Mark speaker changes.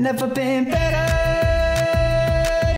Speaker 1: Never been better.